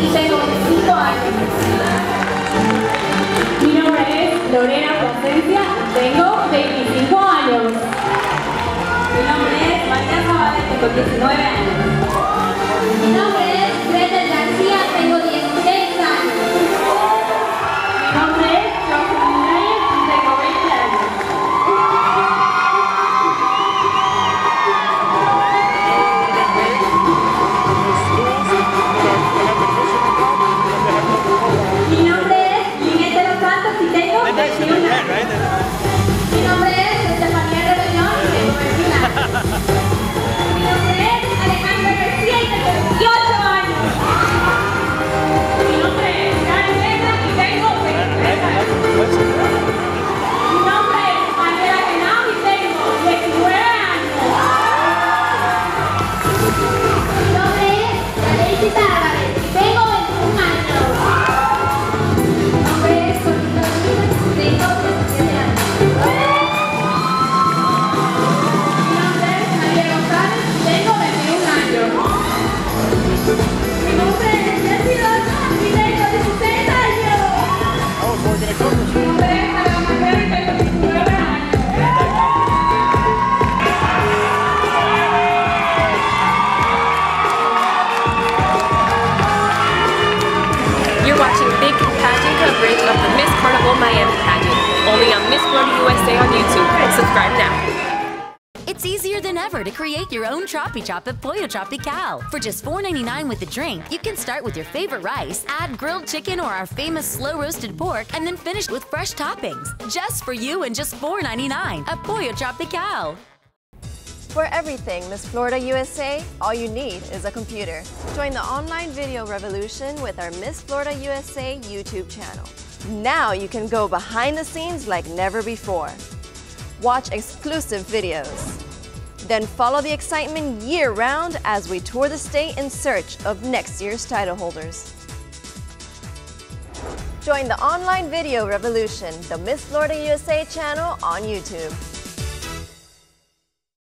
Mi nombre es Lorena Plasencia, tengo 25 años. Mi nombre es María Zavala, tengo 19 años. Mi nombre coverage of the Miss Carnaval Miami pageant, only on Miss Florida USA on YouTube. Subscribe now. It's easier than ever to create your own TropiChop at Pollo Tropical. For just $4.99 with the drink, you can start with your favorite rice, add grilled chicken or our famous slow roasted pork, and then finish with fresh toppings. Just for you and just $4.99 at Pollo Tropical. For everything Miss Florida USA, all you need is a computer. Join the online video revolution with our Miss Florida USA YouTube channel. Now you can go behind the scenes like never before. Watch exclusive videos. Then follow the excitement year round as we tour the state in search of next year's title holders. Join the online video revolution, the Miss Florida USA channel on YouTube.